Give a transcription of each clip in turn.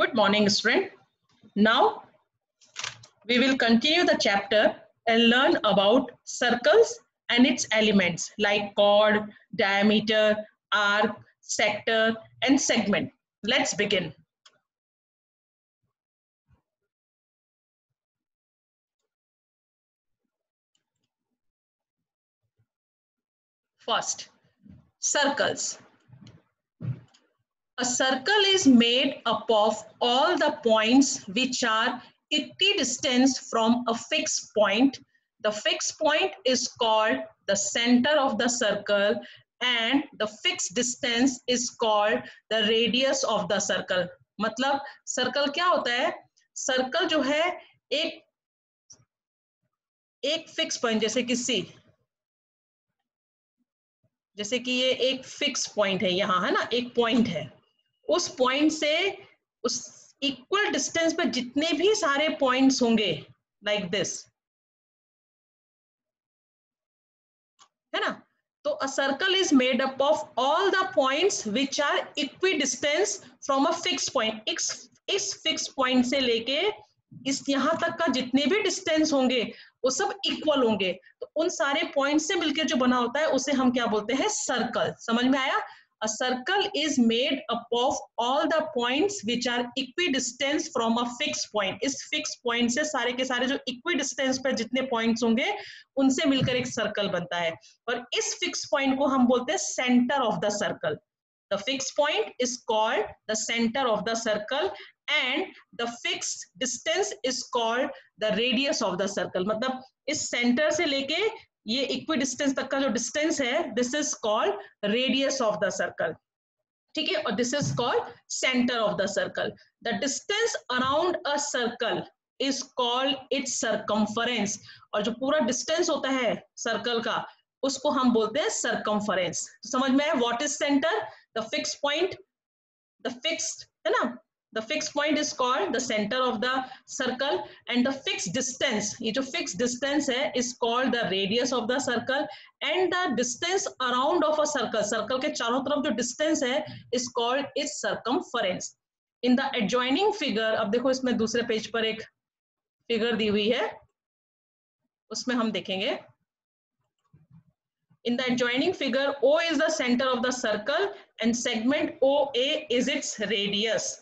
Good morning, student. Now we will continue the chapter and learn about circles and its elements like chord, diameter, arc, sector, and segment. Let's begin. First, circles. A circle is made up of all the points which are equidistant from a fixed point. The fixed point is called the center of the circle and the fixed distance is called the radius of the circle. मतलब circle क्या होता है circle जो है एक एक fix point जैसे कि सी जैसे कि ये एक फिक्स पॉइंट है यहाँ है ना एक पॉइंट है उस पॉइंट से उस इक्वल डिस्टेंस पर जितने भी सारे पॉइंट्स होंगे लाइक like दिस है ना? तो a circle is made up of all the points which are equidistance from a fix point इस फिक्स पॉइंट से लेके इस यहाँ तक का जितने भी डिस्टेंस होंगे, वो सब इक्वल होंगे। तो उन सारे पॉइंट से मिलकर जो बना होता है, उसे हम क्या बोलते हैं? सर्कल समझ में आया? A circle is made up of all the points which are equidistant from a fixed point. इस fixed point से सारे के सारे जो equidistant पर जितने points होंगे उनसे मिलकर एक circle बनता है और इस fixed point को हम बोलते हैं center of the circle. The fixed point is called the center of the circle and the fixed distance is called the radius of the circle. मतलब इस center से लेके ये इक्वी डिस्टेंस तक का जो डिस्टेंस है this is called radius of the circle ठीक है? और this is called centre of the circle the distance around a circle is called its circumference और जो पूरा डिस्टेंस होता है सर्कल का, उसको हम बोलते हैं सरकमफरेंस समझ में है what is centre the fix point the fixed है ना? The fixed point is called the center of the circle and the fixed distance ये जो fixed distance है is called the radius of the circle and the distance around of a circle circle के चारों तरफ़ जो distance है is called its circumference in the adjoining figure अब देखो इसमें दूसरे पेज पर एक figure दी हुई है उसमें हम देखेंगे In the adjoining figure, O is the center of the circle and segment OA is its radius.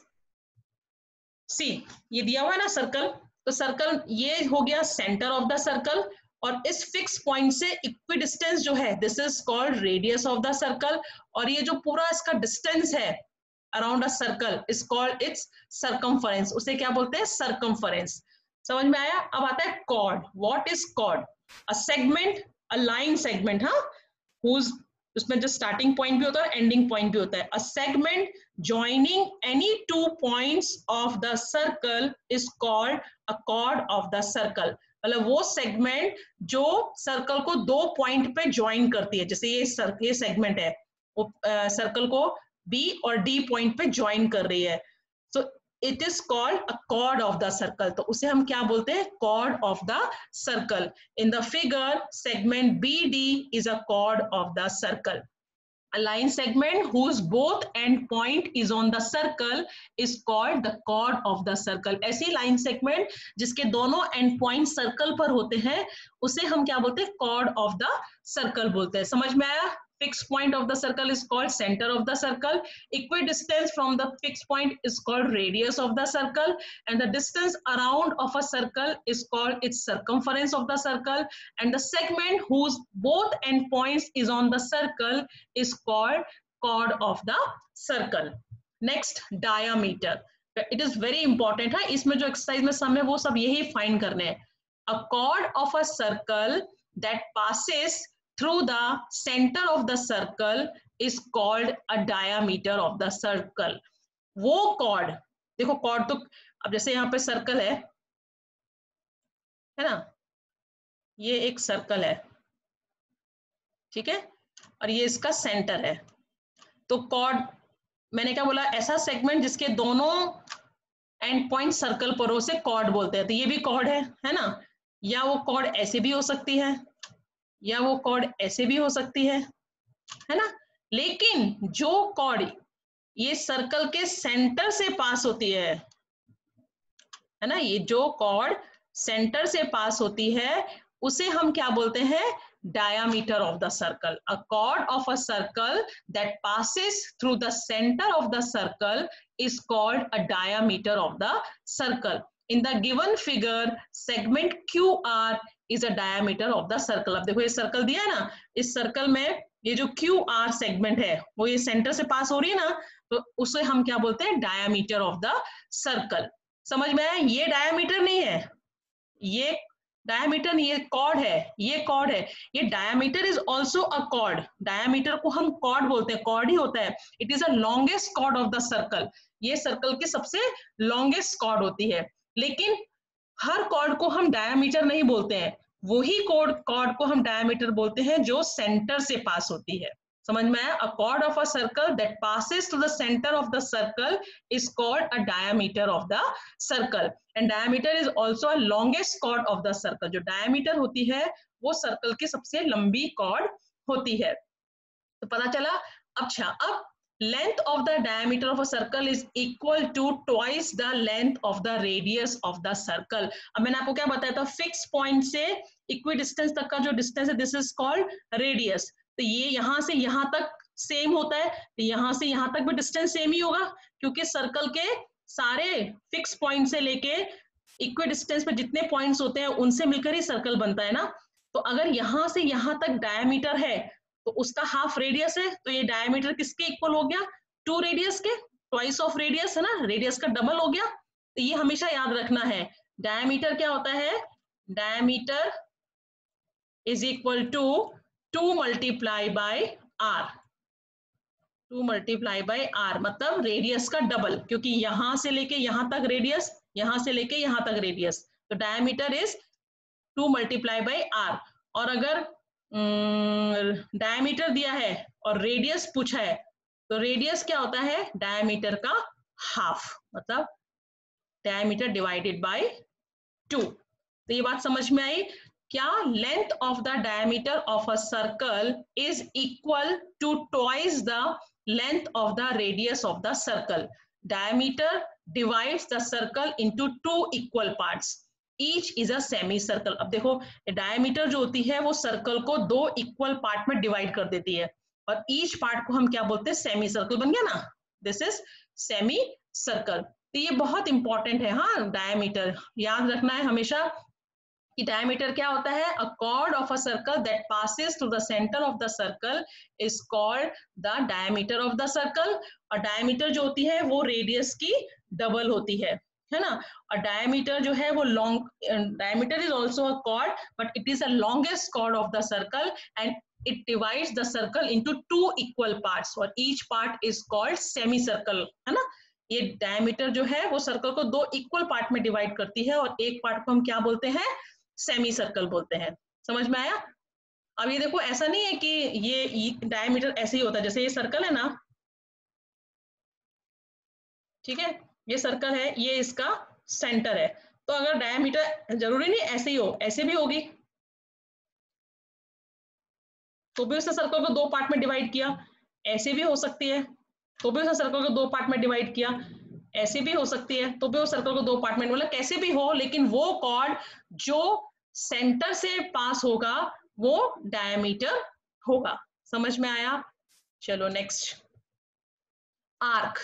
सी, ये दिया हुआ है ना सर्कल तो सर्कल ये हो गया सेंटर ऑफ़ द सर्कल और इस फिक्स पॉइंट से इक्वी डिस्टेंस जो है this is called radius of the circle और ये जो पूरा इसका डिस्टेंस है around a circle is called its circumference उसे क्या बोलते हैं? सर्कम्फरेंस समझ में आया? अब आता है chord what is chord a segment a line segment हाँ? हुज उसमें जो स्टार्टिंग पॉइंट भी होता है एंडिंग पॉइंट भी होता है। A segment joining any two points of the circle is called a chord of the circle मतलब वो सेगमेंट जो सर्कल को दो पॉइंट पे ज्वाइन करती है जैसे ये सर, ये सेगमेंट है वो सर्कल को बी और डी पॉइंट पे ज्वाइन कर रही है। It is called a chord of the circle तो उसे हम क्या बोलते हैं chord of the circle in the figure segment B D is a chord of the circle A line segment whose both end point is on the circle is called the chord of the circle. ऐसी line segment जिसके दोनों end point circle पर होते हैं उसे हम क्या बोलते हैं chord of the circle बोलते हैं समझ में आया fixed point of the circle is called center of the circle equidistance from the fixed point is called radius of the circle and the distance around of a circle is called its circumference of the circle and the segment whose both endpoints is on the circle is called chord of the circle next diameter it is very important है इसमें जो exercise में सम है वो सब यही find करने हैं a chord of a circle that passes through the center of the circle is called a diameter of the circle. वो कॉर्ड देखो कॉर्ड तो अब जैसे यहाँ पे सर्कल है है ना? ये एक सर्कल है, ठीक है? और ये इसका सेंटर है। तो कॉर्ड मैंने क्या बोला? ऐसा सेगमेंट जिसके दोनों एंड पॉइंट सर्कल पर उसे कॉर्ड बोलते हैं। तो ये भी कॉर्ड है है ना? या वो कॉर्ड ऐसे भी हो सकती है? या वो कॉर्ड ऐसे भी हो सकती है है ना? लेकिन जो कॉर्ड ये सर्कल के सेंटर से पास होती है है ना? ये जो कॉर्ड सेंटर से पास होती है, उसे हम क्या बोलते हैं? Diameter of the circle a chord of a circle that passes through the centre of the circle is called a diameter of the circle in the given figure segment Q R is a diameter of the circle अब देखो ये circle दिया है ना, इस circle में ये जो क्यू आर सेगमेंट है, वो ये सेंटर से पास हो रही है ना तो उसे हम क्या बोलते हैं? डायामीटर ऑफ़ द सर्कल समझ में आया? ये डायामीटर नहीं है। ये डायमीटर ये कॉर्ड है, ये कॉर्ड है। ये diameter is also a chord diameter को हम कॉर्ड बोलते हैं कॉर्ड ही होता है। It is a longest chord of the circle ये सर्कल की सबसे लॉन्गेस्ट कॉर्ड होती है। लेकिन हर कॉर्ड को हम डायमीटर नहीं बोलते हैं। वही कॉर्ड कॉर्ड को हम डायमीटर बोलते हैं जो सेंटर से पास होती है। समझ में आया? A chord of a circle that passes to the centre of the circle is called a diameter of the circle and diameter is also a longest chord of the circle जो diameter होती है, वो circle की सबसे लंबी cord होती है। तो पता चला? अच्छा अब length of the diameter of a circle is equal to twice the length of the radius of the circle. अब मैंने आपको क्या बताया था? फिक्स पॉइंट से इक्विडिस्टेंस तक का जो डिस्टेंस है दिस इज़ कॉल्ड रेडियस तो ये यहाँ से यहाँ तक सेम होता है तो यहाँ से यहाँ तक भी डिस्टेंस सेम ही होगा, क्योंकि सर्कल के सारे फिक्स पॉइंट से लेके इक्वी डिस्टेंस पे जितने पॉइंट्स होते हैं, उनसे मिलकर ही सर्कल बनता है ना? तो अगर यहाँ से यहाँ तक डायमीटर है तो उसका हाफ़ रेडियस है तो ये डायमीटर किसके इक्वल हो गया? टू रेडियस के ट्वाइस ऑफ़ रेडियस है ना? रेडियस का डबल हो गया। तो ये हमेशा याद रखना है। डायमीटर क्या होता है? Diameter is equal to two multiply by R two multiply by R मतलब रेडियस का डबल क्योंकि यहाँ से लेके यहाँ तक रेडियस यहाँ से लेके यहाँ तक रेडियस तो diameter is two multiply by R और अगर डायमीटर दिया है और रेडियस पूछा है। तो रेडियस क्या होता है? डायमीटर का हाफ़ मतलब डायमीटर डिवाइडेड बाय टू तो ये बात समझ में आई? क्या length of the diameter of a circle is equal to twice the length of the radius of the circle diameter divides the circle into two equal parts each is a semicircle अब देखो diameter जो होती है, वो circle को दो equal part में divide कर देती है। और ईच पार्ट को हम क्या बोलते हैं? सेमी सर्कल बन गया ना? दिस इज़ सेमी सर्कल तो ये बहुत इंपॉर्टेंट है हाँ डायमीटर याद रखना है हमेशा कि डायमीटर क्या होता है? A chord of a circle that passes through the centre of the circle is called the diameter of the circle और डायमीटर जो होती है, वो रेडियस की डबल होती है। है ना? और डायमीटर जो है वो long diameter is also a chord but it is a longest chord of the circle and it divides the circle into two equal parts और each part is called semi circle है ना? ये diameter जो है वो circle को दो equal part में डिवाइड करती है और एक पार्ट को हम क्या बोलते हैं? सेमी सर्कल बोलते हैं। समझ में आया? अब ये देखो, ऐसा नहीं है कि ये डायमीटर ऐसे ही होता है, जैसे ये सर्कल है ना? ठीक है? ये सर्कल है, ये इसका सेंटर है। तो अगर डायमीटर ज़रूरी नहीं, ऐसे ही हो, ऐसे भी होगी। तो भी उसने सर्कल को दो पार्ट में डिवाइड किया, ऐसे भी हो सकती है। तो भी उसने सर्कल को दो पार्ट में डिवाइड किया, ऐसे भी हो सकती है। तो भी उस सर्कल को दो पार्ट में मतलब कैसे भी हो, लेकिन वो कॉर्ड जो सेंटर से पास होगा, वो डायमीटर होगा। समझ में आया? चलो next arc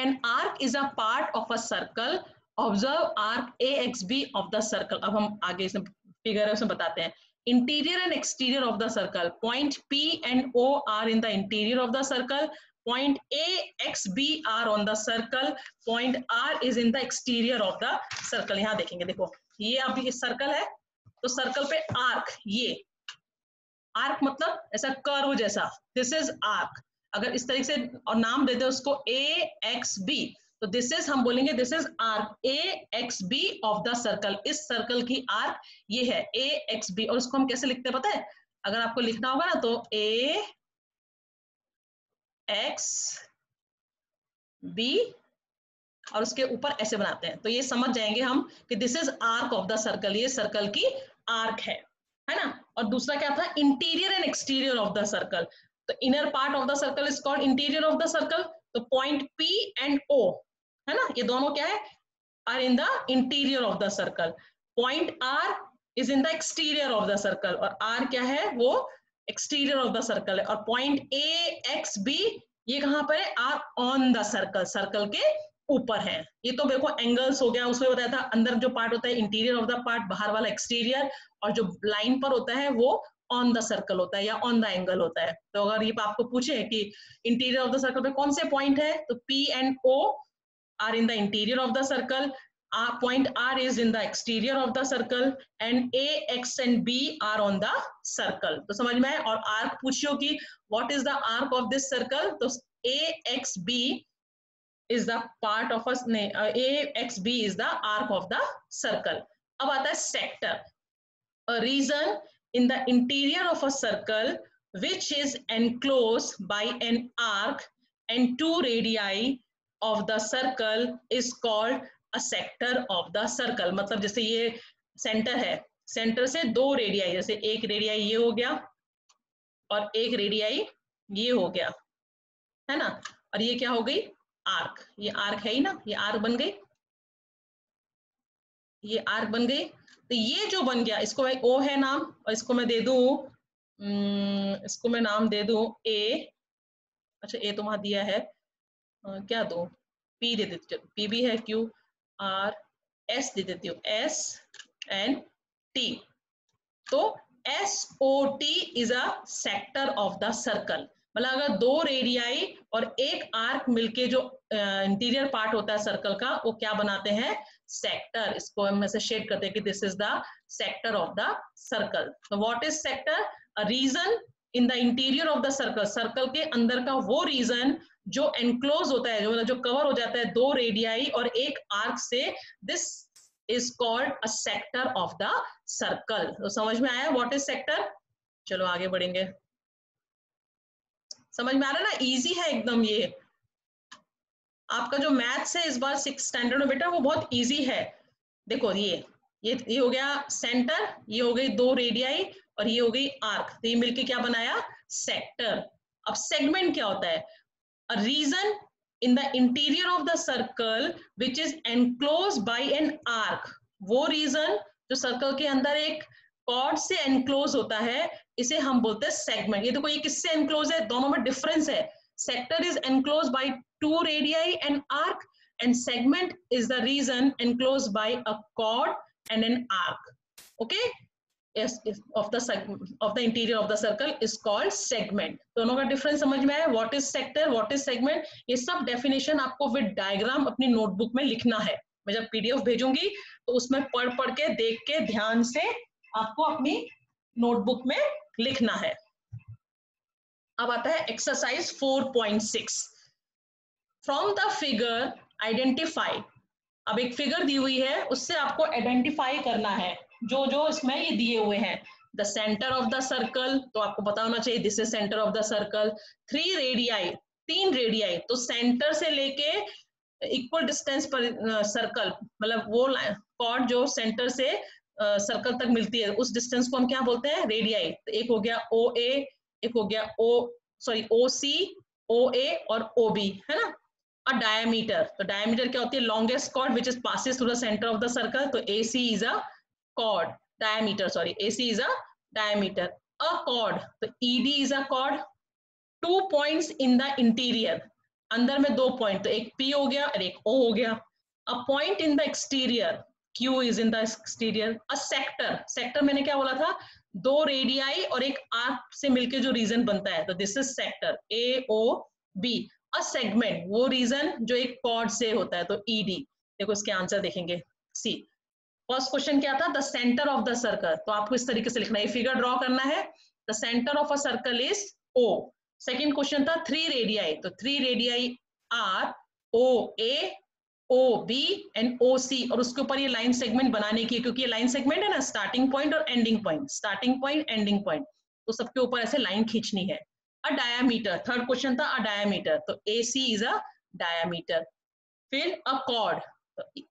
is a part of a circle observe arc A X B of the circle अब हम आगे से फिगर उसमें बताते हैं interior and exterior of the circle point p and o are in the interior of the circle point a x b are on the circle point r is in the exterior of the circle यहाँ देखेंगे देखो ये अभी circle है तो circle पे arc ये arc मतलब ऐसा कर्व जैसा दिस इज़ आर्क अगर इस तरीके से और नाम देते उसको ए एक्स बी तो दिस इज़ हम बोलेंगे this is arc A X B of the circle इस सर्कल की आर्क ये है ए एक्स बी और इसको हम कैसे लिखते हैं पता है? अगर आपको लिखना होगा ना तो ए एक्स बी और उसके ऊपर ऐसे बनाते हैं। तो ये समझ जाएँगे हम कि this is arc of the circle ये सर्कल की आर्क है है ना? और दूसरा क्या था? Interior and exterior of the circle तो inner part of the circle is called interior of the circle तो पॉइंट पी एंड ओ है ना? ये दोनों क्या है? Are in the interior of the circle point R is in the exterior of the circle और R क्या है? वो एक्सटीरियर ऑफ़ द सर्कल है। और पॉइंट ए एक्स बी ये कहाँ पर है? R on the circle circle के ऊपर है। ये तो देखो एंगल्स हो गया। उसमें बताया था, अंदर जो पार्ट होता है इंटीरियर ऑफ़ द पार्ट बाहर वाला एक्सटीरियर और जो लाइन पर होता है, वो ऑन द सर्कल होता है या ऑन द एंगल होता है। तो अगर ये आपको पूछे कि इंटीरियर ऑफ़ द सर्कल पे कौन से पॉइंट है तो P and O are in the interior of the circle point R is in the exterior of the circle and A X and B are on the circle तो समझ में आए और आर्क पूछियो कि what is the arc of this circle तो A X B is the part of A X B is the arc of the circle अब आता है sector region in the interior of a circle, which is enclosed by an arc, and two radii of the circle is called a sector of the circle मतलब जैसे ये centre है centre से दो radii जैसे एक रेडियाई ये हो गया, और एक रेडियाई ये हो गया, है ना? और ये क्या हो गई? आर्क ये आर्क है ही ना? ये आर्क बन गई? ये आर्क बन गई? तो ये जो बन गया इसको भाई ओ है नाम और इसको मैं दे दू इसको मैं नाम दे दू ए अच्छा ए तो वहाँ दिया है। आ, क्या दो? पी दे देती हूँ पी भी है क्यू आर एस दे देती हूँ। एस एंड टी तो S O T is a sector of the circle मतलब अगर दो रेडियाई और एक आर्क मिलके जो इंटीरियर पार्ट होता है सर्कल का वो क्या बनाते हैं? सेक्टर इसको हम ऐसे शेड करते हैं कि this is the sector of the circle what is sector a region in the interior of the circle circle के अंदर का वो रीजन जो एनक्लोज होता है, जो मतलब जो कवर हो जाता है, दो रेडियाई और एक आर्क से this is called a sector of the circle तो समझ में आया व्हाट इज़ सेक्टर चलो आगे बढ़ेंगे। समझ में आ रहा है ना? इजी है एकदम ये। आपका जो मैथ्स है, इस बार सिक्स स्टैंडर्ड में बेटा, वो बहुत ईजी है। देखो, ये ये ये हो गया सेंटर ये हो गई दो रेडियाई और ये हो गई आर्क तो ये मिलके क्या बनाया? सेक्टर अब सेगमेंट क्या होता है? A region in the interior of the circle, which is enclosed by an arc वो रीजन जो सर्कल के अंदर एक कॉर्ड से एनक्लोज होता है, इसे हम बोलते हैं सेगमेंट ये देखो, ये किससे एनक्लोज है? दोनों में डिफरेंस है। Sector is enclose by two radii and arc and segment is the region enclosed by a chord and an arc. Okay? Of the of the interior of the circle is called segment. दोनों का difference समझ में आया? What is sector what is segment ये सब definition आपको with diagram अपनी notebook में लिखना है। मैं जब पीडीएफ भेजूँगी तो उसमें पढ़ पढ़ के, देख के, ध्यान से आपको अपनी नोटबुक में लिखना है। अब आता है exercise 4.6 from the figure identify अब एक फिगर दी हुई है, उससे आपको आइडेंटिफाई करना है। जो जो इसमें ये दिए हुए हैं। The centre of the circle तो आपको पता होना चाहिए this is centre of the circle three radii तीन रेडियाई तो सेंटर से लेके इक्वल डिस्टेंस पर सर्कल मतलब वो कॉर्ड जो सेंटर से सर्कल तक मिलती है, उस डिस्टेंस को हम क्या बोलते हैं? रेडियाई तो एक हो गया ओ ए एक हो गया ओ sorry O C O A और ओ बी है ना अ डायमीटर तो डायमीटर क्या होती है? Longest chord which is passes through the centre of the circle तो A C is chord. Diameter, sorry. AC is a diameter. A chord. so ED is a chord. Two points in the interior. अंदर में दो point तो एक P हो गया और एक O हो गया. A point in the exterior Q is in the exterior a sector sector मैंने क्या बोला था? दो रेडियाई और एक आर्क से मिलके जो रीजन बनता है. तो this is sector A O B a segment वो रीजन जो एक कॉर्ड से होता है तो ईडी देखो इसके आंसर देखेंगे सी फ़र्स्ट क्वेश्चन क्या था? The centre of the circle तो आपको इस तरीके से लिखना है फिगर ड्रॉ करना है। The centre of a circle is O second question था थ्री रेडियाई तो three radii are O A O B and O C और उसके ऊपर ये लाइन सेगमेंट बनाने की, क्योंकि ये लाइन सेगमेंट है ना स्टार्टिंग पॉइंट और ending point starting point ending point तो सबके ऊपर ऐसे लाइन खींचनी है। डायामीटर थर्ड क्वेश्चन था अ डायामीटर तो A C is a diameter फिर अ कॉर्ड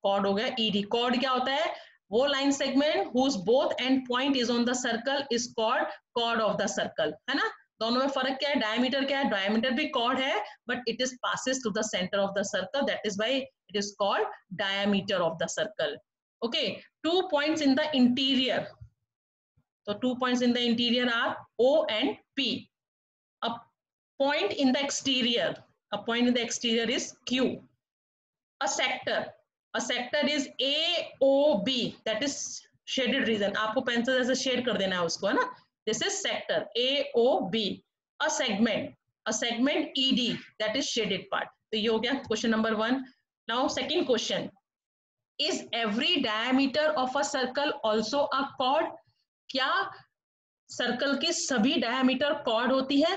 कॉर्ड हो गया ईडी e कॉर्ड क्या होता है? वो line segment whose both end point is on the circle is called chord of the circle है ना? दोनों में फ़र्क क्या है? डायमीटर क्या है? डायमीटर भी कॉर्ड है but it is passes to the centre of the circle that is why it is called diameter of the circle okay two points in the interior तो two points in the interior are O and P point in the exterior a point in the exterior is Q a sector a sector is A O B that is shaded region आपको pencil जैसे shade कर देना है उसको है ना This is sector AOB. A segment. A segment ED that is shaded part. So ये हो गया question number one. Now second question. Is every diameter of a circle also a chord? क्या सर्कल के सभी डायमीटर कॉर्ड होती है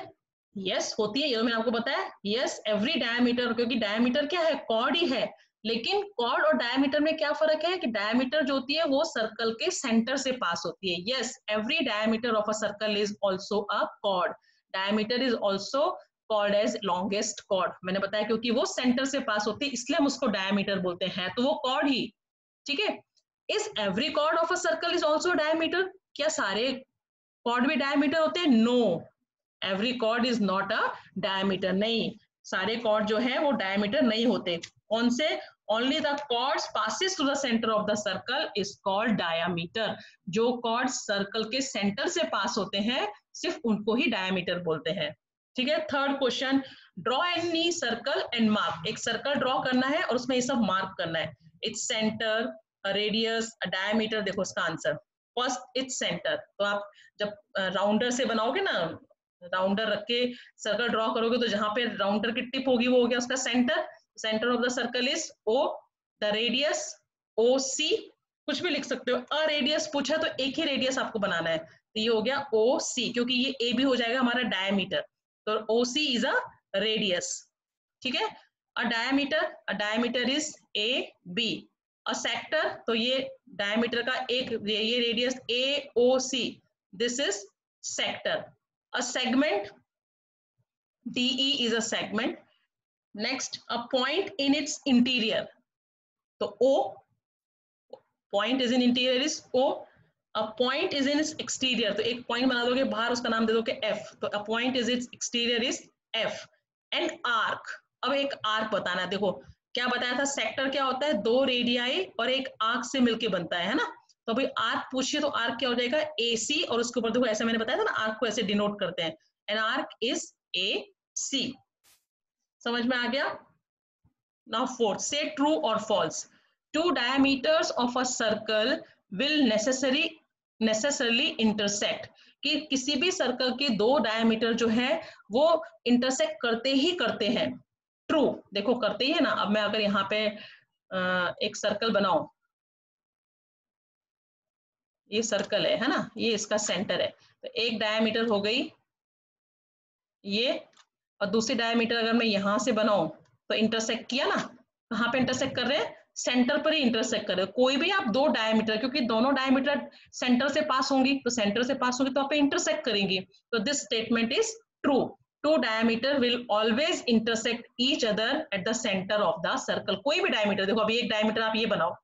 yes yes, होती है। ये मैंने आपको बताया। यस एवरी डायमीटर क्योंकि डायमीटर क्या है? कॉर्ड ही है। लेकिन कॉर्ड और डायमीटर में क्या फ़र्क है कि डायमीटर जो होती है वो सर्कल के सेंटर से पास होती है। Yes every diameter of a circle is also a chord diameter is also chord as longest chord मैंने बताया क्योंकि वो सेंटर से पास होती है इसलिए हम उसको डायमीटर बोलते हैं। तो वो कॉर्ड ही। ठीक है? Is every chord of a circle is also diameter क्या सारे कॉर्ड भी डायमीटर होते हैं? No every chord is not a diameter नहीं. सारे कॉर्ड जो है, वो डायमीटर नहीं होते. कौन से? Only the chords passes to the centre of the circle is called diameter जो कॉर्ड सर्कल के सेंटर से पास होते हैं, सिर्फ़ उनको ही डायामीटर बोलते हैं. ठीक है? Third question draw any circle and mark एक सर्कल ड्रॉ करना है और उसमें ये सब मार्क करना है. इट्स सेंटर रेडियस डायमीटर देखो इसका आंसर फ़र्स्ट इट्स सेंटर तो आप जब राउंडर से बनाओगे ना राउंडर रख के सर्कल ड्रॉ करोगे तो जहाँ पे राउंडर की टिप होगी वो हो गया उसका centre centre of the circle is O the radius O C कुछ भी लिख सकते हो। अ रेडियस पूछा तो एक ही रेडियस आपको बनाना है। तो ये हो गया ओ सी क्योंकि ये ए भी हो जाएगा हमारा डायमीटर तो ओ सी इज़ अ रेडियस ठीक है? A diameter a diameter is A B a sector तो ये डायमीटर का एक, ये radius A O C this is sector a segment DE is a segment Next, a point in its interior. So O, point is in interior is O. A point is in its exterior. तो एक point बना दोगे बाहर उसका नाम दे दोगे F. तो a point is its exterior is F. And arc. अब एक arc बताना देखो क्या बताया था सेक्टर क्या होता है दो रेडियाई और एक आर्क से मिलके बनता है है ना तो अभी आर्क पूछिए तो आर्क क्या हो जाएगा? ए सी और उसके ऊपर देखो, ऐसा मैंने बताया था ना, आर्क को ऐसे डिनोट करते हैं। An arc is A C समझ में आ गया? नाउ फोर्थ से ट्रू और false two diameters of a circle will necessary necessarily intersect कि किसी भी सर्कल के दो डायमीटर जो है, वो इंटरसेक्ट करते ही करते हैं। ट्रू देखो करते ही है ना। अब मैं अगर यहाँ पे एक सर्कल बनाऊ ये सर्कल है है ना? ये इसका सेंटर है। तो एक डायमीटर हो गई ये और दूसरी डायमीटर अगर मैं यहाँ से बनाऊ तो इंटरसेक्ट किया ना? कहाँ पे इंटरसेक्ट कर रहे हैं? सेंटर पर ही इंटरसेक्ट कर रहे हो। कोई भी आप दो डायमीटर क्योंकि दोनों डायमीटर सेंटर से पास होंगी तो सेंटर से पास होंगी तो आप इंटरसेक्ट करेंगी। तो this statement is true two diameter will always intersect each other at the centre of the circle कोई भी डायमीटर देखो, अभी एक डायमीटर आप ये बनाओ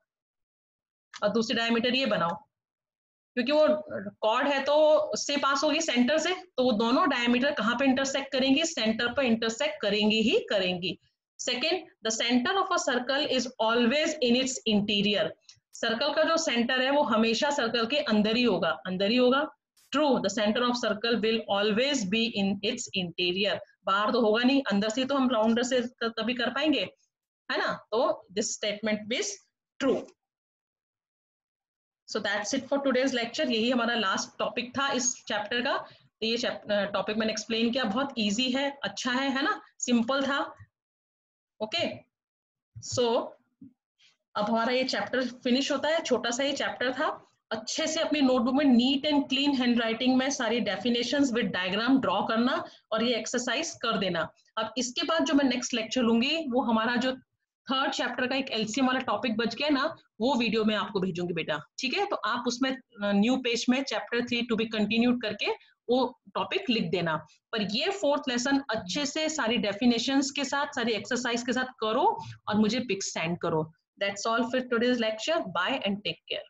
और दूसरी डायमीटर ये बनाओ। क्योंकि वो कॉर्ड है तो उससे पास होगी सेंटर से तो वो दोनों डायमीटर कहाँ पे इंटरसेक्ट करेंगी? सेंटर पर इंटरसेक्ट करेंगी ही करेंगी। Second the centre of a circle is always in its interior circle का जो सेंटर है, वो हमेशा सर्कल के अंदर ही होगा। अंदर ही होगा? True the centre of circle will always be in its interior बाहर तो होगा नहीं, अंदर से तो हम राउंडर से कभी कर पाएँगे। है ना? तो this statement is true so that's it for today's lecture यही हमारा लास्ट टॉपिक था इस चैप्टर का। ये टॉपिक मैंने एक्सप्लेन किया। बहुत इजी है अच्छा है है ना? सिंपल था। ओके? सो so, अब हमारा ये चैप्टर फिनिश होता है। छोटा सा ये चैप्टर था। अच्छे से अपनी नोटबुक में neat and clean handwriting में सारी डेफिनेशन विद डायग्राम ड्रॉ करना और ये एक्सरसाइज कर देना। अब इसके बाद जो मैं नेक्स्ट लेक्चर लूँगी वो हमारा जो थर्ड चैप्टर का एक एलसीएम वाला टॉपिक बच गया ना, वो वीडियो में आपको भेजूँगी बेटा, ठीक है? तो आप उसमें न्यू पेज में chapter three to be continued करके वो टॉपिक लिख देना। पर ये फोर्थ लेसन अच्छे से सारी डेफिनेशन के साथ, सारी एक्सरसाइज के साथ करो और मुझे पिक्स सेंड करो। दैट्स ऑल फिर today's lecture bye and take care